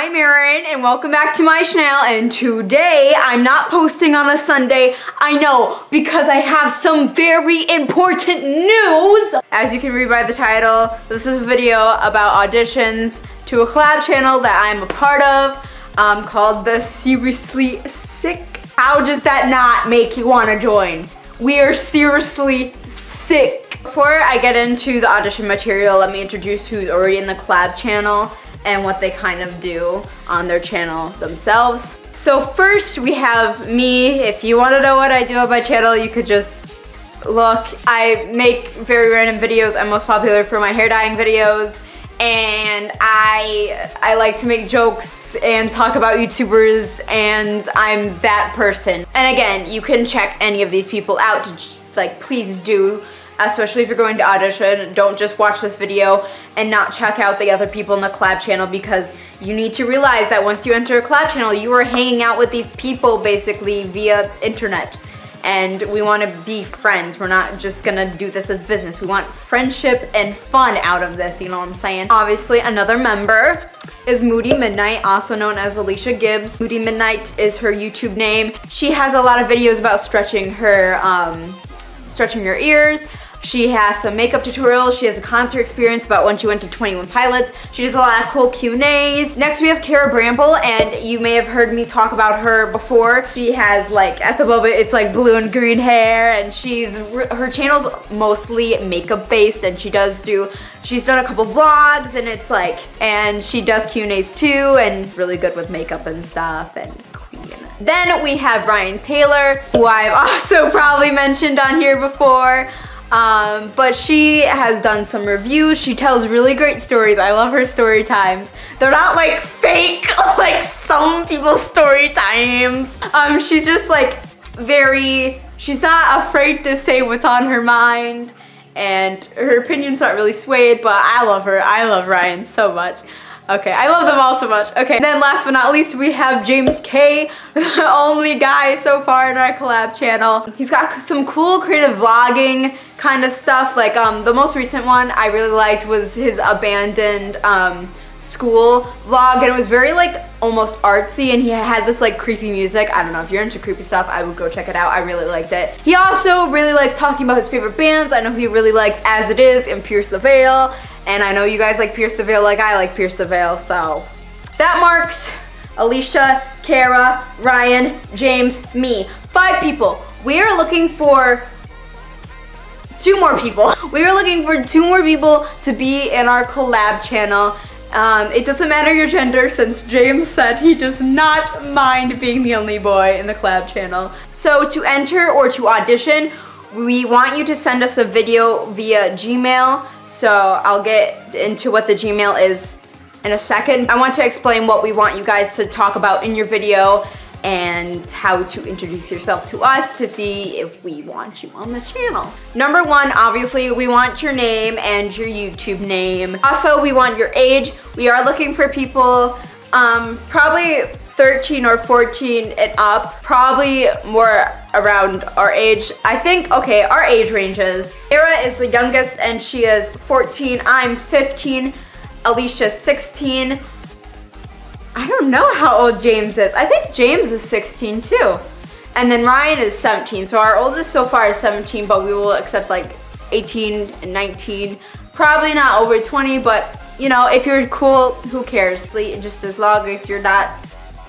I'm Erin and welcome back to my channel and today I'm not posting on a Sunday. I know because I have some very important news. As you can read by the title, this is a video about auditions to a collab channel that I'm a part of um, called The Seriously Sick. How does that not make you want to join? We are seriously sick. Before I get into the audition material, let me introduce who's already in the collab channel and what they kind of do on their channel themselves. So first we have me. If you want to know what I do on my channel, you could just look. I make very random videos. I'm most popular for my hair dyeing videos and I I like to make jokes and talk about YouTubers and I'm that person. And again, you can check any of these people out like please do especially if you're going to audition, don't just watch this video and not check out the other people in the collab channel because you need to realize that once you enter a collab channel, you are hanging out with these people basically via internet. And we want to be friends. We're not just gonna do this as business. We want friendship and fun out of this, you know what I'm saying? Obviously, another member is Moody Midnight, also known as Alecia Gibbs. Moody Midnight is her YouTube name. She has a lot of videos about stretching her, um, stretching your ears, she has some makeup tutorials. She has a concert experience about when she went to 21 Pilots. She does a lot of cool Q&As. Next we have Kara Bramble and you may have heard me talk about her before. She has like, at the moment it's like blue and green hair and she's, her channel's mostly makeup based and she does do, she's done a couple vlogs and it's like, and she does Q&As too and really good with makeup and stuff and then we have Rian Taylor, who I've also probably mentioned on here before. Um, but she has done some reviews. She tells really great stories. I love her story times. They're not like fake like some people's story times. Um, she's just like very, she's not afraid to say what's on her mind and her opinion's not really swayed, but I love her. I love Rian so much. Okay, I love them all so much. Okay, and then last but not least, we have James Kay, the only guy so far in our collab channel. He's got some cool creative vlogging kind of stuff. Like um, the most recent one I really liked was his abandoned um, school vlog and it was very like almost artsy and he had this like creepy music. I don't know if you're into creepy stuff, I would go check it out. I really liked it. He also really likes talking about his favorite bands. I know he really likes As It Is and Pierce the Veil. And I know you guys like Pierce the Veil like I like Pierce the Veil. So that marks Alecia, Kara, Rian, James, me. Five people. We are looking for two more people. We are looking for two more people to be in our collab channel. Um, it doesn't matter your gender since James said he does not mind being the only boy in the collab channel. So to enter or to audition, we want you to send us a video via Gmail. So I'll get into what the Gmail is in a second. I want to explain what we want you guys to talk about in your video and how to introduce yourself to us to see if we want you on the channel. Number one, obviously, we want your name and your YouTube name. Also, we want your age. We are looking for people um, probably 13 or 14 and up, probably more around our age. I think, okay, our age ranges. Kara is the youngest and she is 14. I'm 15. Alecia 16. I don't know how old James is. I think James is 16 too. And then Rian is 17. So our oldest so far is 17, but we will accept like 18 and 19. Probably not over 20, but you know, if you're cool, who cares? Just as long as you're not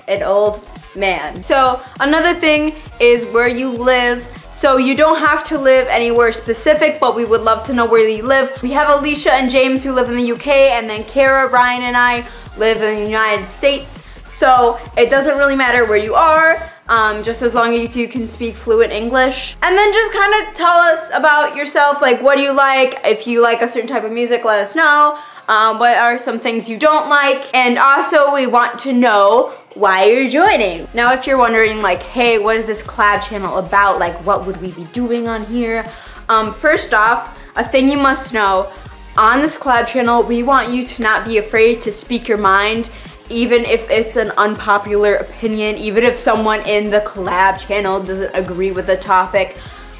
an old man. So another thing is where you live. So you don't have to live anywhere specific, but we would love to know where you live. We have Alecia and James who live in the UK, and then Kara, Rian, and I live in the United States. So it doesn't really matter where you are, um, just as long as you two can speak fluent English. And then just kind of tell us about yourself, like what do you like? If you like a certain type of music, let us know. Um, what are some things you don't like? And also we want to know why you're joining. Now if you're wondering like, hey, what is this collab channel about? Like what would we be doing on here? Um, first off, a thing you must know, on this collab channel, we want you to not be afraid to speak your mind, even if it's an unpopular opinion, even if someone in the collab channel doesn't agree with the topic,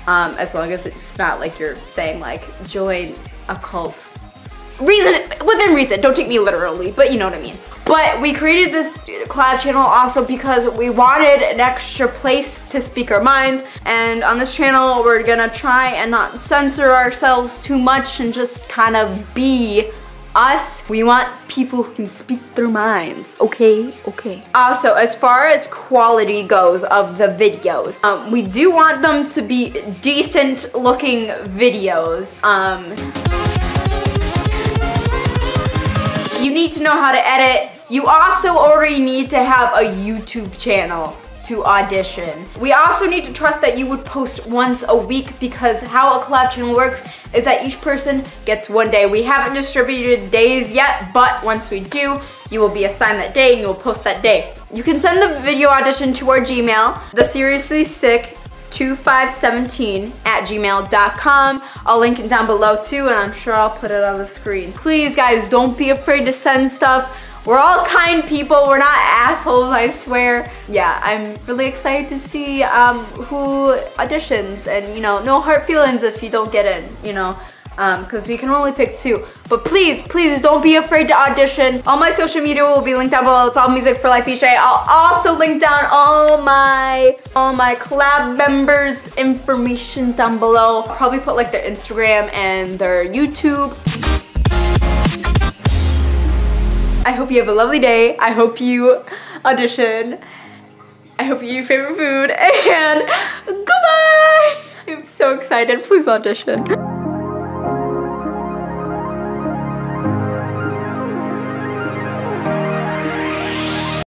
um, as long as it's not like you're saying like, join a cult reason, within reason, don't take me literally, but you know what I mean. But we created this collab channel also because we wanted an extra place to speak our minds. And on this channel, we're gonna try and not censor ourselves too much and just kind of be us. We want people who can speak their minds, okay? Okay. Also, as far as quality goes of the videos, um, we do want them to be decent looking videos. Um, you need to know how to edit. You also already need to have a YouTube channel to audition. We also need to trust that you would post once a week because how a collab channel works is that each person gets one day. We haven't distributed days yet, but once we do, you will be assigned that day and you will post that day. You can send the video audition to our Gmail, the seriously sick 2517 at gmail.com. I'll link it down below too and I'm sure I'll put it on the screen. Please guys, don't be afraid to send stuff. We're all kind people. We're not assholes, I swear. Yeah, I'm really excited to see um, who auditions and, you know, no hard feelings if you don't get in, you know because um, we can only pick two. But please, please don't be afraid to audition. All my social media will be linked down below. It's all music for life day. I'll also link down all my all my collab members information down below. I'll probably put like their Instagram and their YouTube. I hope you have a lovely day. I hope you audition. I hope you eat your favorite food and goodbye! I'm so excited. Please audition.